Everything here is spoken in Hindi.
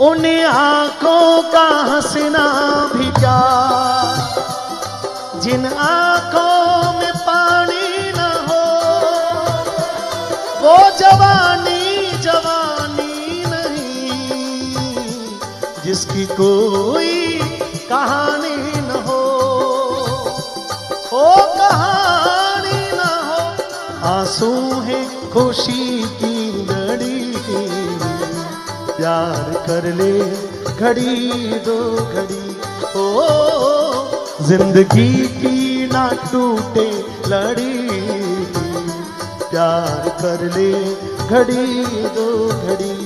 उन आँखों का हंसना भी क्या जिन आँखों में पानी न हो, वो जवानी जवानी नहीं। जिसकी कोई कहानी न हो ओ कहानी न हो। आँसू है खुशी की प्यार कर ले घड़ी दो घड़ी। ओ, ज़िंदगी की ना टूटे लड़ी प्यार कर ले घड़ी दो घड़ी।